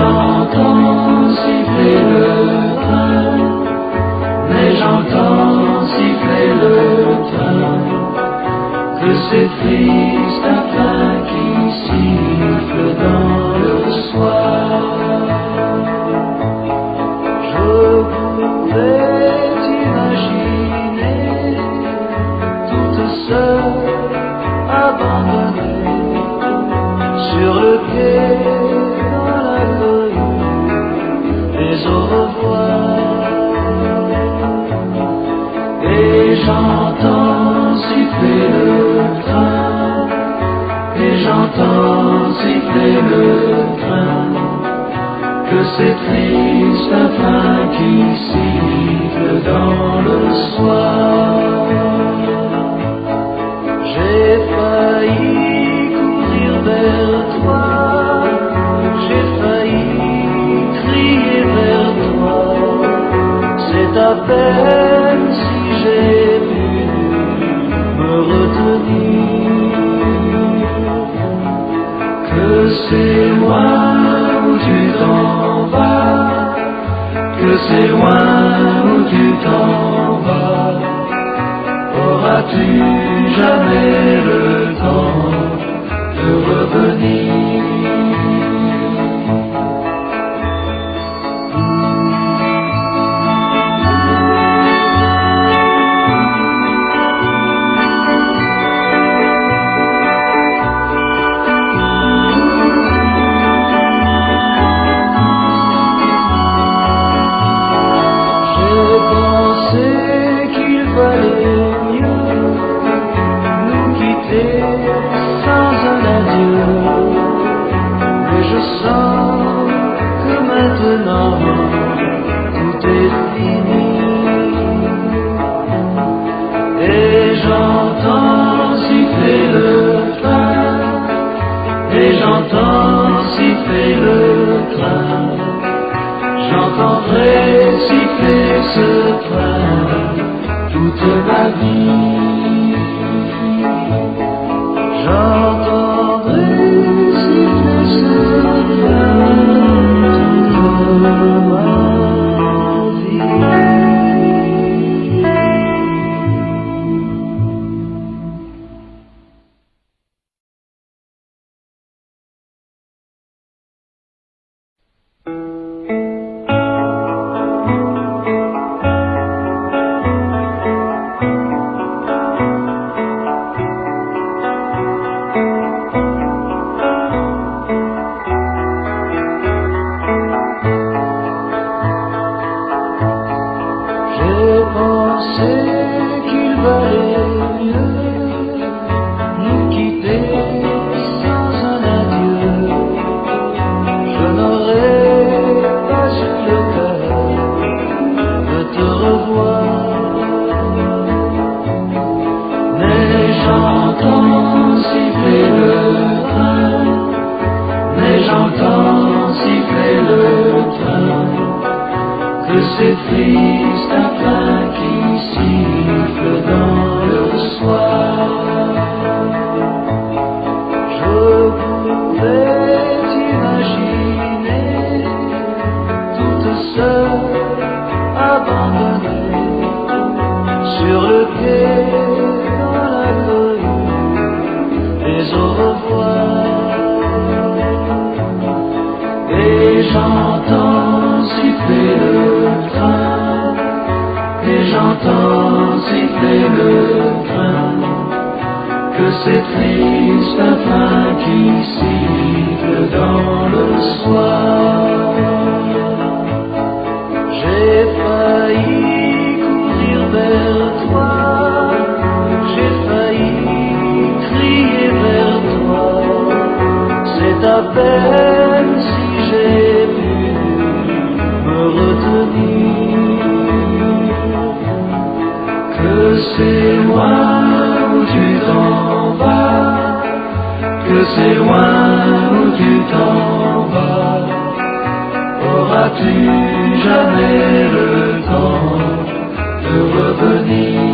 j'entends siffler le train, mais j'entends siffler le train, que c'est triste un train qui siffle dans le soir. Je pouvais t'imaginer toute seule, abandonnée j'entends siffler le train que c'est triste un train qui siffle dans le soir. J'ai failli courir vers toi, j'ai failli crier vers toi. C'est à peine si j'ai pu me retenir que c'est loin où tu t'en vas, que c'est loin où tu t'en vas. Auras-tu jamais le temps de revenir? J'entendrai siffler ce train toute ma vie. C'est triste un train qui siffle dans le soir. Je pouvais t'imaginer toute seule, abandonnée sur le quai dans la rue, et au revoir. Et j'entends j'entends siffler le train, que c'est triste un train qui siffle dans le soir. J'ai failli courir vers toi, j'ai failli crier vers toi. C'est à peine c'est loin où tu t'en vas, que c'est loin où tu t'en vas. Auras-tu jamais le temps de revenir?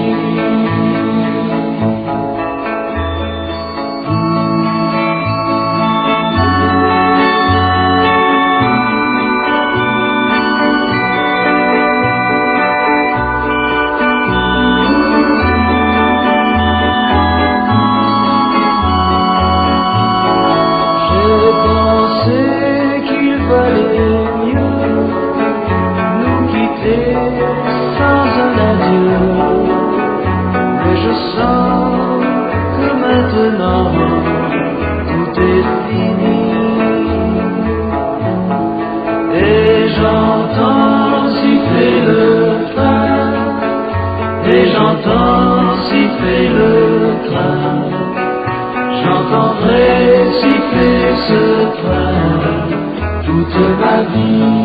je sens que maintenant tout est fini. Et j'entends siffler le train, et j'entends siffler le train, j'entendrai siffler ce train toute ma vie.